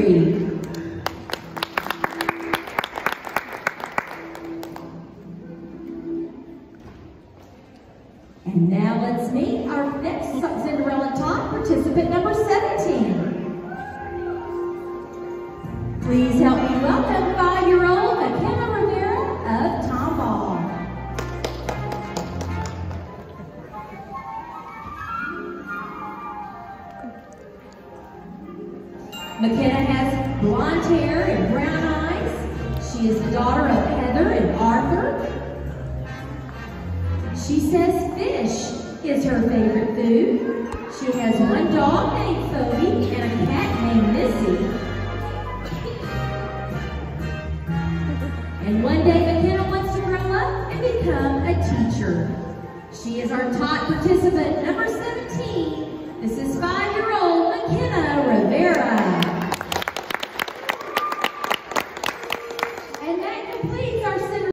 And now let's meet our next Cinderella Talk participant number 17. Please help Makenna has blonde hair and brown eyes. She is the daughter of Heather and Arthur. She says fish is her favorite food. She has one dog named Phoebe and a cat named Missy. And one day Makenna wants to grow up and become a teacher. She is our top participant, And that completes our